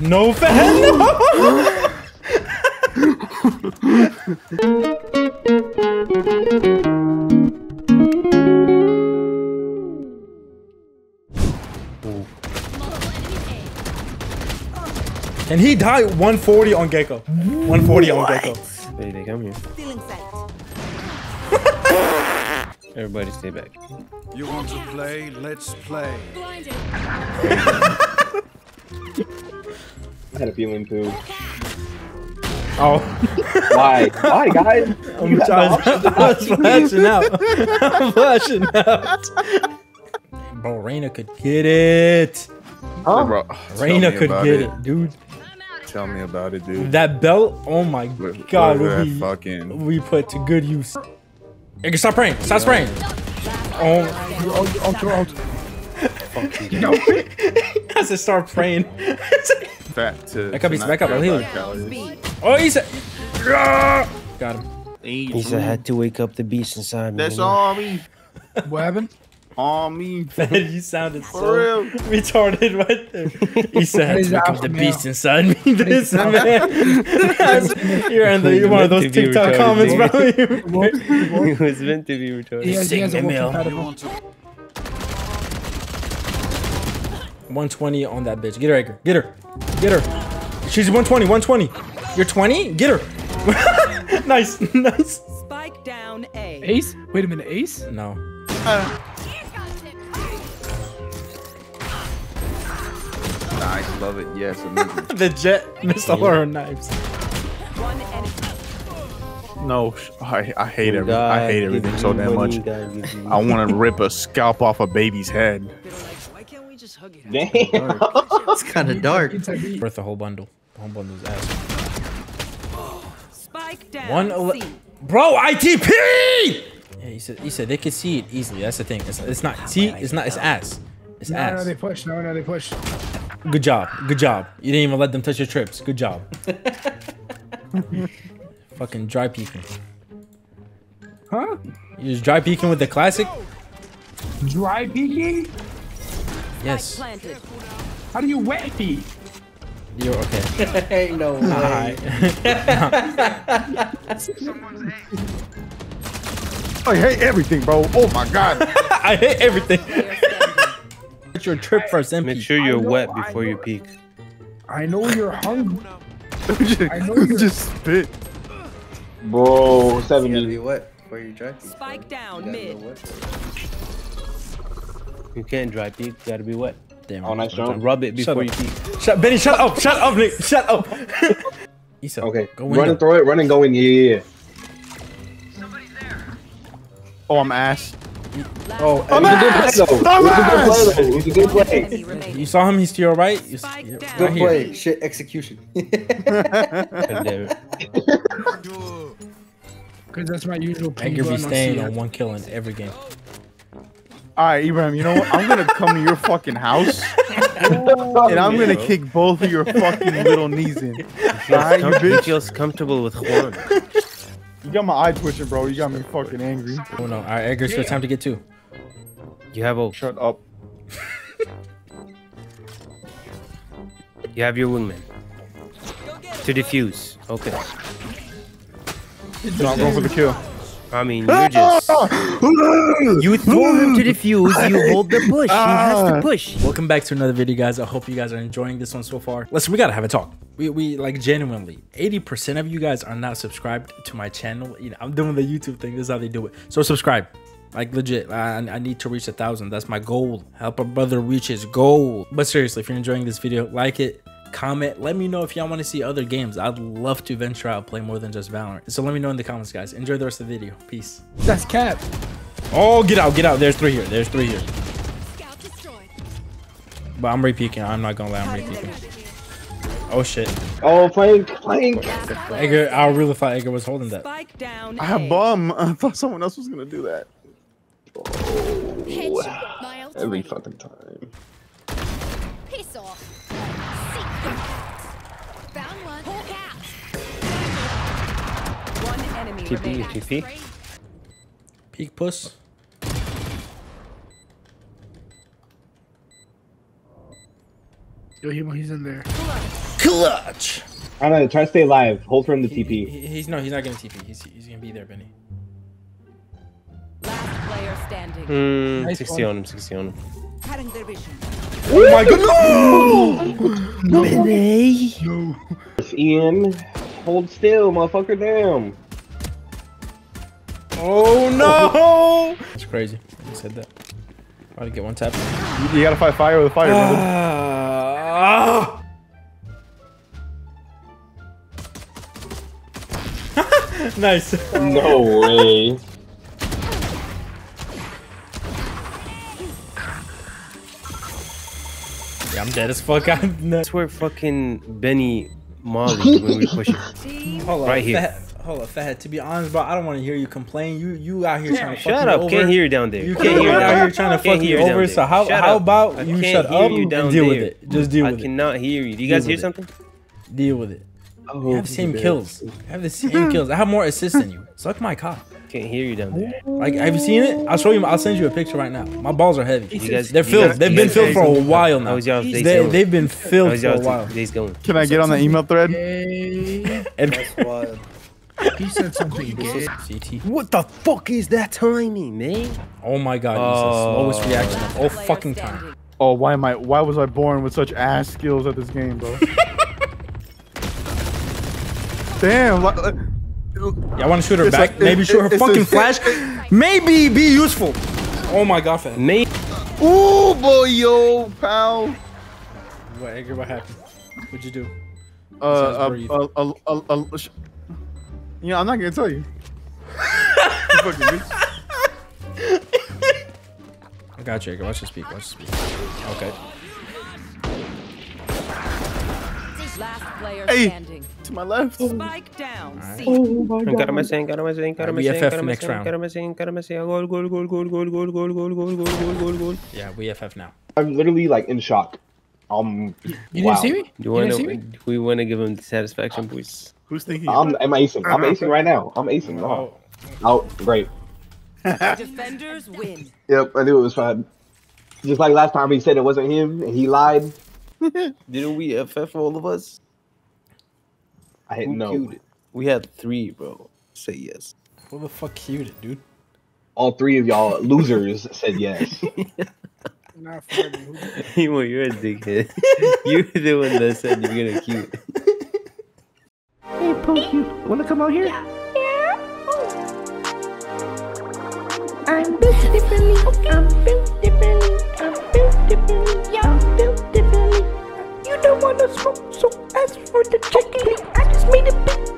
No fan. No. And he died 140 on Gekko. 140 on Gekko. Baby, come here. Feeling. Everybody stay back. You want to play? Let's play. Blinded. I had a feeling too. Oh, Why? Why, guys? I'm You trying. the I was flashing out. I'm flashing out. Bro, Reyna could get it. Huh? Bro, Reyna could get it. dude. Tell me about it, dude. That belt, oh my Look- god, look at would fucking. we put to good use. Hey, stop praying. Stop spraying. Oh, oh. I said start praying. Back to. Back up, to he's back up, care I'll heal about you. calories. Oh, he said. Got him. Lisa had to wake up the beast inside me. That's you know? all me. What happened? All me. you sounded so real. retarded right there. He said, had to wake up the male. beast inside me." This man, you're in the you're one of those Meant to be TikTok comments, bro. He was meant to be retarded. He has, he has a Sing wolf the mill. You compatible. want to? 120 on that bitch. Get her, Edgar. Get her. Get her. She's 120. 120. You're 20. Get her. nice, nice. Spike down A. Ace? Wait a minute, Ace? No. Nice, love it. Yes, amazing. The jet missed all her knives. No, I, I hate everything. God I hate everything so damn much. God I want to rip a scalp off a baby's head. Damn. It's kind of dark. Inside B. Worth the whole bundle. The whole bundle's ass. Spike down One. Bro, ITP! Yeah, he said he said they could see it easily. That's the thing. It's, it's not see, it's not it's ass. It's No, no, ass. they push. No, no, they push. Good job. Good job. You didn't even let them touch your trips. Good job. Fucking dry peeking. Huh? You just dry peeking with the classic? Dry peeking? Yes. Planted. How do you wet peek? You're okay. Ain't no way. Alright. I hate everything, bro. Oh my god. I hate everything. Player standing. Put your trip first, MP. Make sure you're know, wet I before you know. peek. I know you're hungry. just, I know you're- just spit. Bro, You gotta be 70. wet before you dry peek. Spike down You mid. Know what. You can't dry peek. You gotta be wet. Damn. Oh, nice jump. Rub it before up. you peek. Shut, Benny, shut up. Shut up, Nick. Shut up. Issa, Okay. go Run and throw it. Run and go in. Yeah, yeah, yeah. Oh, I'm ass. Oh, It was a good play, though. It was a good play, though. It was a good play. You saw him. He's to your right. You, Spike you're. Good right here. play. Shit execution. God damn it. Because that's my usual ping. Edgar be staying on one kill in every game. All right, Ibrahim. You know what? I'm gonna come to your fucking house and I'm gonna kick both of your fucking little knees in. All right, you Com- he bitch. feels comfortable with Juan. You got my eye twitching, bro. You got me fucking angry. Oh no. All right, Edgar, it's your time to get two. You have a, Shut up. you have your wingman. To defuse. Okay. No, I'm going for the kill. I mean, you're just. You throw him to defuse. You hold the push. He has to push. Welcome back to another video, guys. I hope you guys are enjoying this one so far. Listen, we gotta have a talk. We, we like genuinely, 80% of you guys are not subscribed to my channel. You know, I'm doing the YouTube thing. This is how they do it. So subscribe. Like legit, I, I need to reach a thousand. That's my goal. Help a brother reach his goal. But seriously, if you're enjoying this video, like it, comment. Let me know if y'all want to see other games. I'd love to venture out, play more than just Valorant. So let me know in the comments, guys. Enjoy the rest of the video. Peace. That's cap. Oh, get out, get out. There's three here. There's three here. Scout destroyed. But I'm re-peeking. I'm not gonna lie, I'm re-peeking. Oh shit. Oh, Frank, Frank. Edgar, I really thought Edgar was holding that. I have A. bum. I thought someone else was gonna do that. Headshot. Oh, My ultimate. Every fucking time. TP, remaining. TP. Peek puss. Yo, he, he's in there. Clutch. I don't know. Try to stay alive. Hold for him to He, TP. he- he's no, he's not gonna TP. He's he's gonna be there, Benny. Last player standing. Hmm, Nice 60 one. on him, 60 on him. Cutting their vision. Oh my god! No! Ian, hold still, motherfucker. Damn. Oh no! It's crazy. You said that. About to get one tap. You, you gotta fight fire with fire, brother. Ah. nice. No way. Yeah, I'm dead as fuck. I'm. That's where fucking Benny Molly when we push it. Team. Hold on, Right here. Fat, hold on, Fathead. To be honest, bro, I don't want to hear you complain. You you out here trying to fuck Shut me up, over. can't hear you down there. You can't can't hear hear you out down here there. trying to fuck me you over. there. So how Shut how up. about I you shut up you and down deal with it? Just deal I with it. cannot hear you. Do you guys Deal hear it. something? Deal with it. Oh, You have the same kills. You have the same kills. I have more assists than you. Suck my cock. Can't hear you down there. Like, have you seen it? I'll show you. I'll send you a picture right now. My balls are heavy. You guys- They're you filled. guys- They've been guys- filled for a while now. How was y'all's day They, they've been How filled for a y'all's while. days going? Can I get on the email thread? Hey, And Wild. He said something gay. What the fuck is that timing, man? Oh my god, he's the slowest Oh. reaction of all fucking time. Oh, why am I? Why was I born with such ass skills at this game, bro? Damn. Like, uh, Y'all want to shoot her back? like- Maybe it- shoot her it's a- fucking flash. Maybe be useful. Oh my god, fat. Mate, ooh, boy, yo, pal. What, Edgar? What happened? What'd you do? Uh, uh, breathe. uh, uh, uh, uh, sh- you know, I'm not gonna tell you. You. I got you, Edgar. Watch your speak. Watch your speak. Okay. Last player Hey. standing. to my left. Spike down. Alright. C. Cara Messi, cara Messi, cara Alright, Messi, BFF cara next Messi, round. cara Messi, cara Messi, gol, gol, gol, gol, gol, gol, gol, gol, gol, gol, gol, gol, gol, gol. Yeah, we FF now. I'm literally like in shock. Um, You wow. didn't see me? Do You you want didn't see me? to? We want to give him the satisfaction, boys. Who's thinking? I'm, I'm acing. I'm uh-huh. acing right now. I'm acing. Oh, oh, oh great. Defenders win. Yep, I knew it was fine. Just like last time he said it wasn't him and he lied. Didn't we FF all of us? I had no. We had three, bro. Say yes. Who the fuck queued it, dude? All three of y'all losers said yes. Not Friday. Who- You were you're a dickhead. You're the one that said you're gonna cute. Oh, hey, Pokey, wanna come out here? Yeah. I'm built differently. I'm built differently. I'm built differently. Yeah, I'm built differently. You don't wanna smoke, so ask for the chicken. I just made a big.